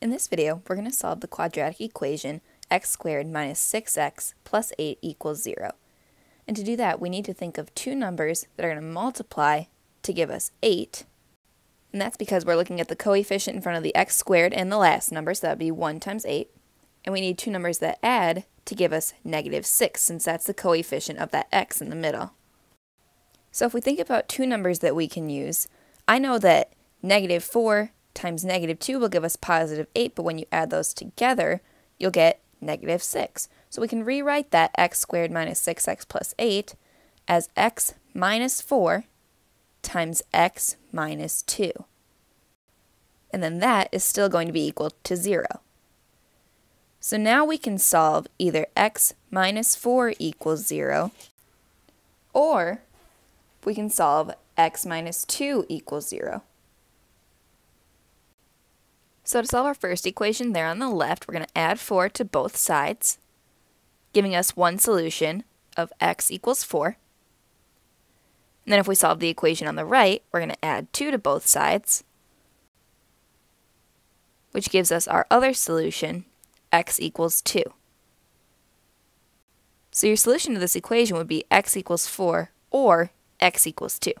In this video, we're going to solve the quadratic equation x squared minus 6x plus 8 equals 0. And to do that, we need to think of two numbers that are going to multiply to give us 8. And that's because we're looking at the coefficient in front of the x squared and the last number, so that would be 1 times 8. And we need two numbers that add to give us negative 6, since that's the coefficient of that x in the middle. So if we think about two numbers that we can use, I know that negative 4 times negative 2 will give us positive 8, but when you add those together, you'll get negative 6. So we can rewrite that x squared minus 6x plus 8 as x minus 4 times x minus 2. And then that is still going to be equal to 0. So now we can solve either x minus 4 equals 0, or we can solve x minus 2 equals 0. So to solve our first equation there on the left, we're going to add 4 to both sides, giving us one solution of x equals 4. And then if we solve the equation on the right, we're going to add 2 to both sides, which gives us our other solution, x equals 2. So your solution to this equation would be x equals 4 or x equals 2.